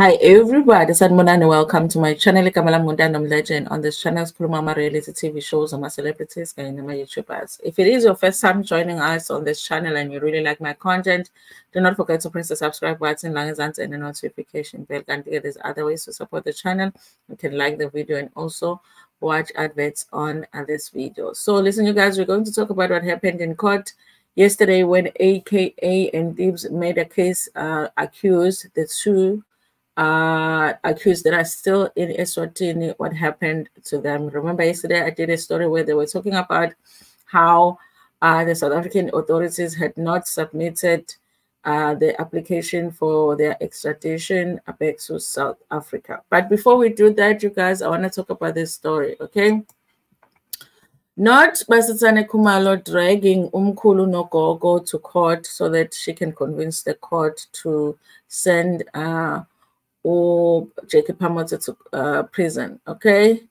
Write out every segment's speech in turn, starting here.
Hi everybody, Sanmonani. Welcome to my channel. Kamala Mundandom Legend. On this channel, Mama reality TV shows and my celebrities and my YouTubers. If it is your first time joining us on this channel and you really like my content, do not forget to press the subscribe button, and the notification bell. And there's other ways to support the channel. You can like the video and also watch adverts on this video. So listen, you guys, we're going to talk about what happened in court yesterday when AKA and Tibz made a case uh, accused the two uh, accused that are still in Eswatini, what happened to them. Remember yesterday I did a story where they were talking about how uh, the South African authorities had not submitted uh, the application for their extradition back to South Africa. But before we do that, you guys, I want to talk about this story, okay? Not Basetsana Kumalo dragging Umkhulu Nogogo to court so that she can convince the court to send uh, or Jacob Hamilton to uh, prison. Okay.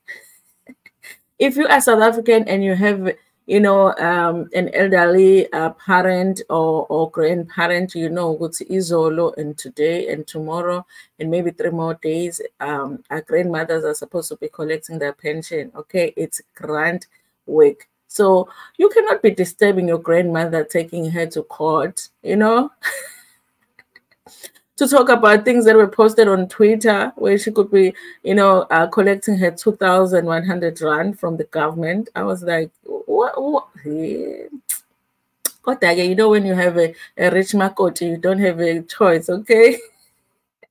if you are South African and you have, you know, um, an elderly uh, parent or, or grandparent, you know, go to Izolo and today and tomorrow and maybe three more days, um, our grandmothers are supposed to be collecting their pension. Okay. It's grant week. So you cannot be disturbing your grandmother, taking her to court, you know. to talk about things that were posted on Twitter, where she could be, you know, uh, collecting her 2,100 rand from the government. I was like, what? what? Yeah. You know, when you have a, a rich makoti, you don't have a choice, okay?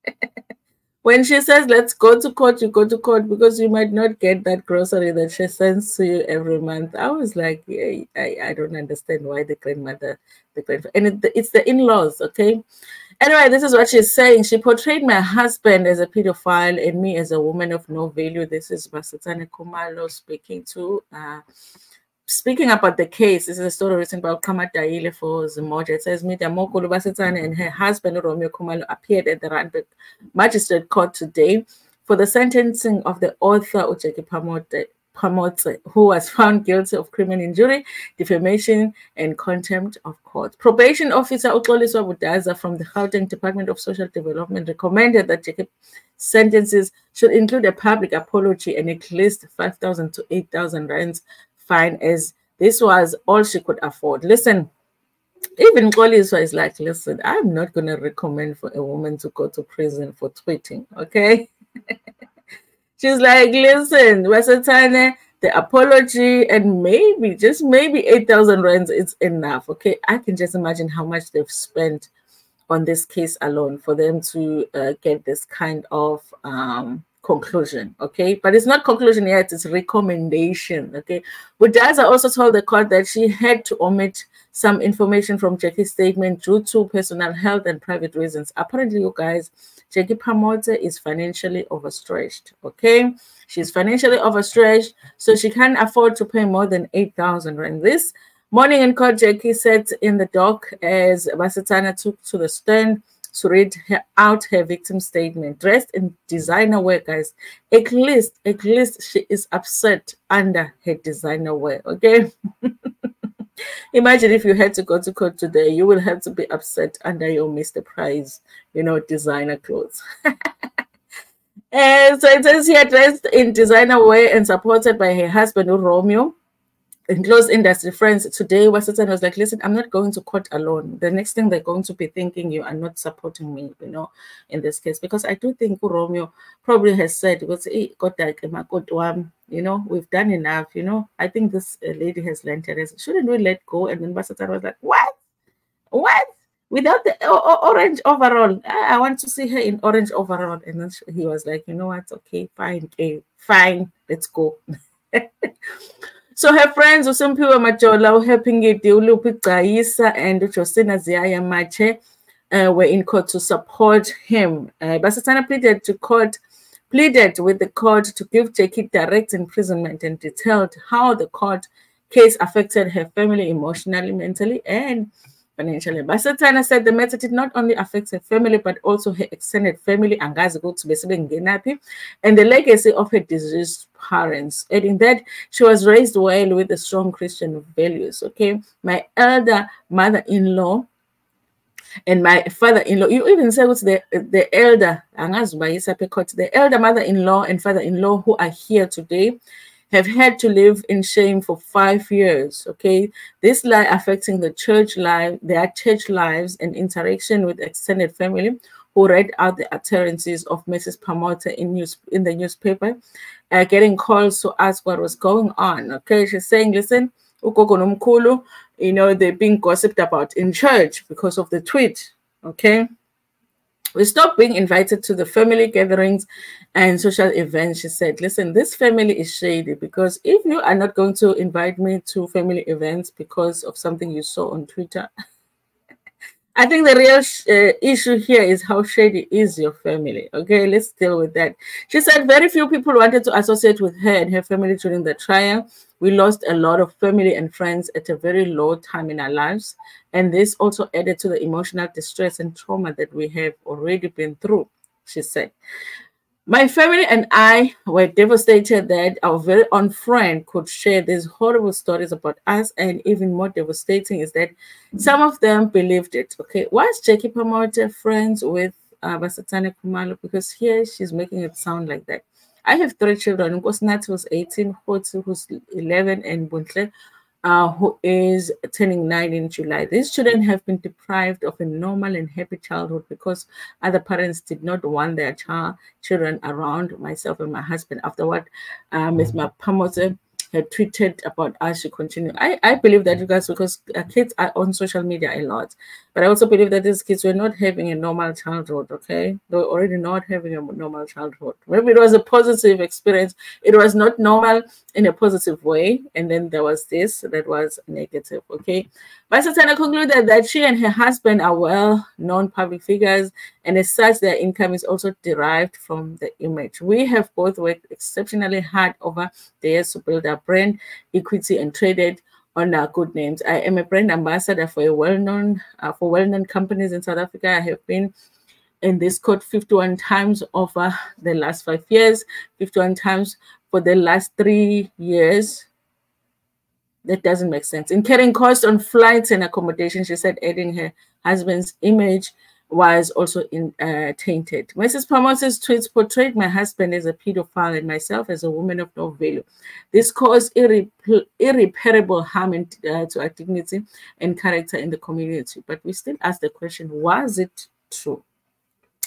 when she says, let's go to court, you go to court because you might not get that grocery that she sends to you every month. I was like, yeah, I, I don't understand why the grandmother, the grandfather, and it, it's the in-laws, okay? Anyway, this is what she's saying. She portrayed my husband as a pedophile and me as a woman of no value. This is Basetsana Kumalo speaking to uh, speaking about the case. This is a story written by Kamadaile for Zimoja. It says Media Mokulu Basetsana and her husband Romeo Kumalo, appeared at the Randburg Magistrate Court today for the sentencing of the author uJackie Phamotse Who was found guilty of criminal injury, defamation, and contempt of court. Probation officer Uxoliswa Budaza from the Gauteng Department of Social Development recommended that Jacob sentences should include a public apology and at least 5,000 to 8,000 rands fine as this was all she could afford. Listen, even Xoliswa is like, listen, I'm not going to recommend for a woman to go to prison for tweeting, okay? She's like, listen, Wesatane, the apology and maybe, just maybe 8,000 rands is enough. Okay. I can just imagine how much they've spent on this case alone for them to uh, get this kind of um, conclusion. Okay. But it's not conclusion yet, it's recommendation. Okay. Budaza also told the court that she had to omit some information from Jackie's statement due to personal health and private reasons. Apparently, you guys, Jackie Phamotse is financially overstretched. Okay, she's financially overstretched, so she can't afford to pay more than 8,000 rand. This morning in court, Jackie sat in the dock as Basetsana took to the stand to read her, out her victim statement. Dressed in designer wear, guys. At least, at least she is upset under her designer wear. Okay. Imagine if you had to go to court today, you will have to be upset under your Mr. Price, you know, designer clothes. and so it says here dressed in designer wear and supported by her husband Romeo and close industry friends today Wasatan was like, listen, I'm not going to court alone. The next thing they're going to be thinking you are not supporting me, you know, in this case. Because I do think Romeo probably has said, hey, um, you know, we've done enough, you know. I think this uh, lady has learned her lesson. Shouldn't we let go? And then Basatan was like, what? What? Without the oh, oh, orange overall. I, I, want to see her in orange overall. And then he was like, you know what? Okay, fine, okay, fine, let's go. So her friends uSimphiwe Majola, uHappy Ngidi, uLuphi Gcayisa and uJosina Ziyaya Machel uh, were in court to support him. Uh, Basetsana pleaded to court pleaded with the court to give Jackie direct imprisonment and detailed how the court case affected her family emotionally, mentally, and financially. Basetsana said the matter did not only affect her family, but also her extended family, and Angazi and the legacy of her deceased parents, adding that she was raised well with the strong Christian values. Okay, my elder mother-in-law and my father-in-law you even say what's the the elder the elder mother-in-law and father-in-law who are here today have had to live in shame for five years. Okay, this lie affecting the church life, their church lives, and interaction with extended family who read out the utterances of Mrs. Pamota in news in the newspaper, uh, getting calls to ask what was going on. Okay, she's saying, listen, you know, they're being gossiped about in church because of the tweet. Okay. We stopped being invited to the family gatherings and social events. She said, Listen, this family is shady because if you are not going to invite me to family events because of something you saw on Twitter, I think the real uh, issue here is how shady is your family. Okay, let's deal with that. She said very few people wanted to associate with her and her family during the trial. We lost a lot of family and friends at a very low time in our lives. And this also added to the emotional distress and trauma that we have already been through, she said. My family and I were devastated that our very own friend could share these horrible stories about us, and even more devastating is that some of them believed it. Okay, why is Jackie Phamotse friends with uh, Basetsana Kumalo? Because here she's making it sound like that. I have three children. Nkosinathi was 18, Khotsi who's 11, and Buntle uh, who is turning nine in July. These children have been deprived of a normal and happy childhood because other parents did not want their child children around myself and my husband. After what uh, Ms. Phamotse had tweeted about us to continue. I, I believe that you guys, because uh, kids are on social media a lot, but I also believe that these kids were not having a normal childhood, okay? They were already not having a normal childhood. Maybe it was a positive experience. It was not normal in a positive way. And then there was this that was negative, okay? Basetsana concluded that she and her husband are well-known public figures, and as such, their income is also derived from the image. We have both worked exceptionally hard over the years to build our brand equity and traded on our good names. I am a brand ambassador for a well-known uh, for well-known companies in South Africa. I have been in this court 51 times over the last five years, 51 times for the last three years that doesn't make sense. In carrying costs on flights and accommodation, she said adding her husband's image was also in, uh, tainted. Mrs. Phamotse's tweets portrayed my husband as a pedophile and myself as a woman of no value. This caused irre irreparable harm in, uh, to our dignity and character in the community. But we still ask the question, was it true?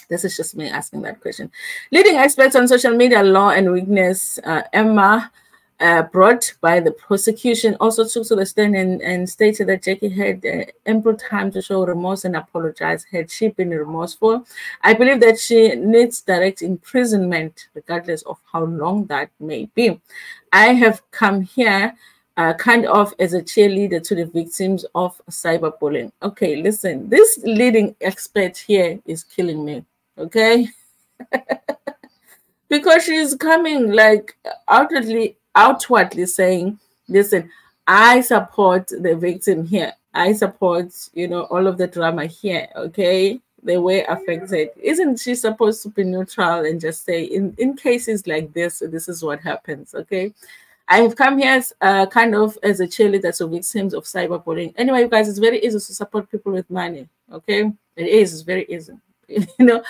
This is just me asking that question. Leading experts on social media law and weakness, uh, Emma uh, brought by the prosecution also took to the stand and, and stated that Jackie had uh, ample time to show remorse and apologize had she been remorseful. I believe that she needs direct imprisonment, regardless of how long that may be. I have come here uh, kind of as a cheerleader to the victims of cyberbullying. Okay, listen, this leading expert here is killing me. Okay. because she's coming like outwardly outwardly saying, listen, I support the victim here. I support, you know, all of the drama here, okay? They were affected. Isn't she supposed to be neutral and just say, in, in cases like this, this is what happens, okay? I have come here as, uh, kind of as a cheerleader to victims of cyberbullying. Anyway, you guys, it's very easy to support people with money, okay? It is, it's very easy. you know,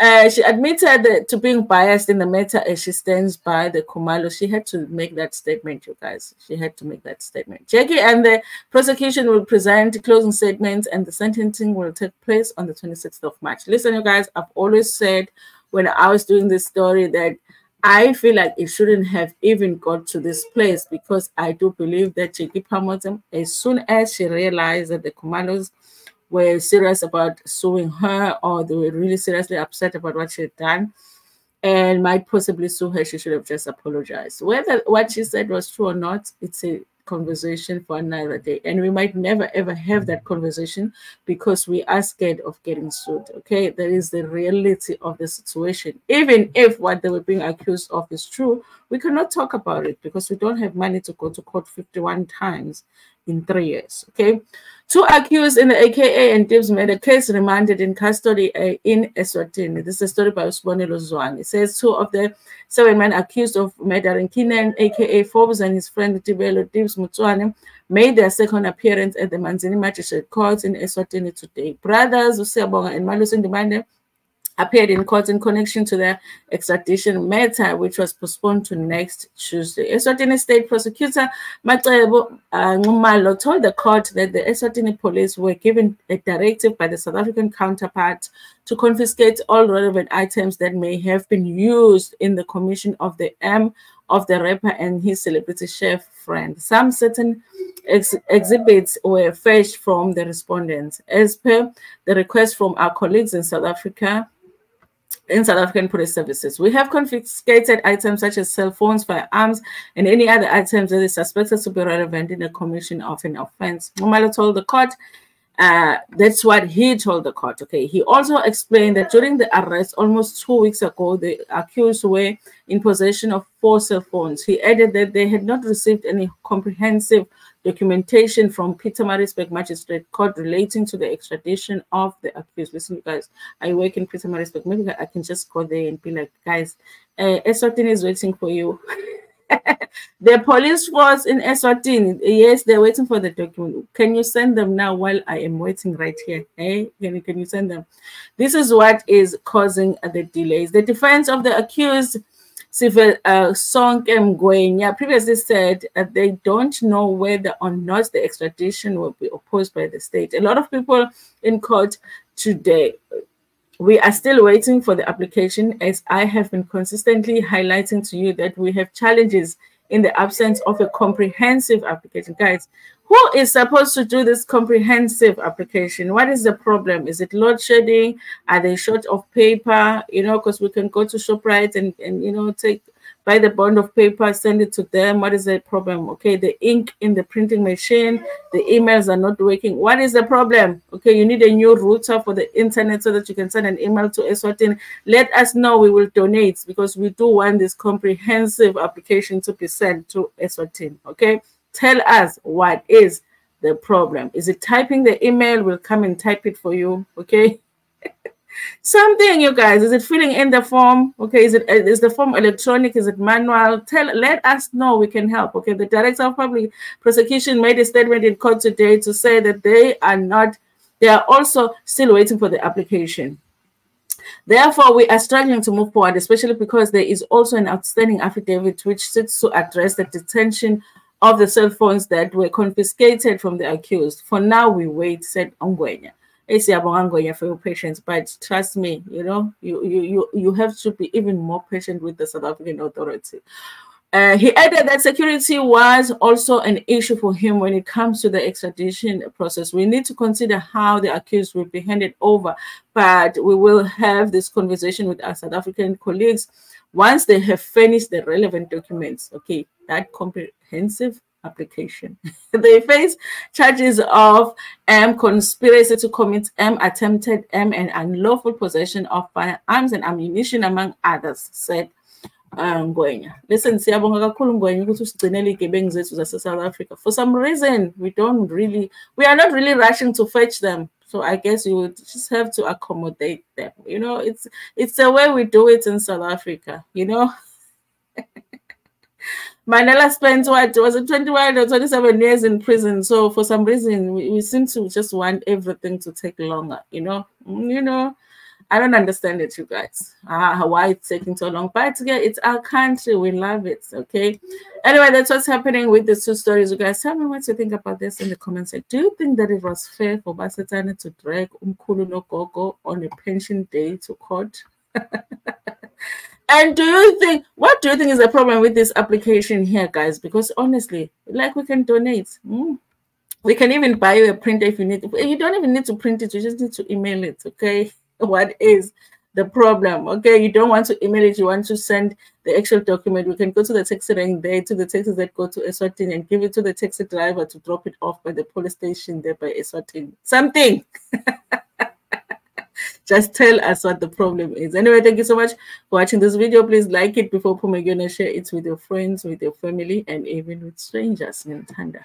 uh, she admitted to being biased in the matter as she stands by the Kumalo. She had to make that statement, you guys. She had to make that statement. Jackie and the prosecution will present closing statements and the sentencing will take place on the 26th of March. Listen, you guys, I've always said when I was doing this story that I feel like it shouldn't have even got to this place because I do believe that Jackie Phamotse, as soon as she realized that the Kumalos were serious about suing her or they were really seriously upset about what she had done and might possibly sue her, she should have just apologized. Whether what she said was true or not, it's a conversation for another day. And we might never ever have that conversation because we are scared of getting sued. Okay, that is the reality of the situation. Even if what they were being accused of is true, we cannot talk about it because we don't have money to go to court 51 times in three years. Okay. Two accused in the AKA and Tibz murder case remanded in custody uh, in Eswatini. This is a story by Usbonelo Zwane. It says two of the seven men accused of murdering Kiernan, aka Forbes, and his friend Tebello Tibz Motsoane made their second appearance at the Manzini Magistrate Court in Eswatini today. Brothers uSiyabonga and Malusi Ndimande appeared in court in connection to the extradition matter, which was postponed to next Tuesday. Eswatini State Prosecutor Macebo uh, told the court that the Eswatini police were given a directive by the South African counterpart to confiscate all relevant items that may have been used in the commission of the M of the rapper and his celebrity chef friend. Some certain ex exhibits were fetched from the respondents. As per the request from our colleagues in South Africa, in South African police services. We have confiscated items such as cell phones, firearms, and any other items that is suspected to be relevant in the commission of an offense. Mumalo told the court uh, that's what he told the court. Okay. He also explained that during the arrest almost two weeks ago, the accused were in possession of four cell phones. He added that they had not received any comprehensive documentation from Pietermaritzburg Magistrate Court relating to the extradition of the accused. Listen, guys, I work in Pietermaritzburg. Maybe I can just go there and be like, guys, uh, Eswatini is waiting for you. the police force in Eswatini, yes, they're waiting for the document. Can you send them now while I am waiting right here? Hey, eh? can you, can you send them? This is what is causing the delays. The defense of the accused Civil uh, Sonke Ngwenya previously said uh, they don't know whether or not the extradition will be opposed by the state. A lot of people in court today, we are still waiting for the application as I have been consistently highlighting to you that we have challenges in the absence of a comprehensive application. Guys, who is supposed to do this comprehensive application? What is the problem? Is it load shedding? Are they short of paper? You know, because we can go to ShopRite and, and, you know, take buy the bond of paper, send it to them. What is the problem? Okay, the ink in the printing machine, the emails are not working. What is the problem? Okay, you need a new router for the internet so that you can send an email to Eswatini. Let us know. We will donate because we do want this comprehensive application to be sent to Eswatini. Okay, tell us what is the problem. Is it typing the email? We'll come and type it for you. Okay. Something, you guys. Is it filling in the form? Okay. Is it uh, is the form electronic? Is it manual? Tell let us know. We can help. Okay. The director of public prosecution made a statement in court today to say that they are not. They are also still waiting for the application. Therefore, we are struggling to move forward, especially because there is also an outstanding affidavit which seeks to address the detention of the cell phones that were confiscated from the accused. For now, we wait, said Ongwenya for your patience, but trust me, you know, you, you, you, you have to be even more patient with the South African authority. Uh, he added that security was also an issue for him when it comes to the extradition process. We need to consider how the accused will be handed over, but we will have this conversation with our South African colleagues once they have finished the relevant documents. Okay, that comprehensive application. they face charges of M conspiracy to commit M attempted M and unlawful possession of firearms and ammunition among others said um, Ngwenya. Listen, siyabonga kakhulu Ngwenya ukuthi usigcinele iy'gebengu zethu zase-South Africa. For some reason, we don't really, we are not really rushing to fetch them. So I guess you would just have to accommodate them. You know, it's it's the way we do it in South Africa, you know. Mandela spent what was it 21 or 27 years in prison. So for some reason we, we seem to just want everything to take longer, you know. Mm, you know, I don't understand it, you guys. Uh, why it's taking so long. But yeah, it's our country. We love it. Okay. Anyway, that's what's happening with the two stories. You guys tell me what you think about this in the comments. Do you think that it was fair for Basetsana to drag Umkulu no Gogo on a pension day to court? And do you think what do you think is the problem with this application here, guys? Because honestly, like we can donate. Mm, we can even buy you a printer if you need. You don't even need to print it, you just need to email it. Okay. What is the problem? Okay, you don't want to email it, you want to send the actual document. We can go to the taxi rank there, to the taxis that go to Eswatini and give it to the taxi driver to drop it off by the police station there by Eswatini. Something. just tell us what the problem is. Anyway, thank you so much for watching this video. Please like it before Pumegona share it with your friends, with your family, and even with strangers. Nintanda.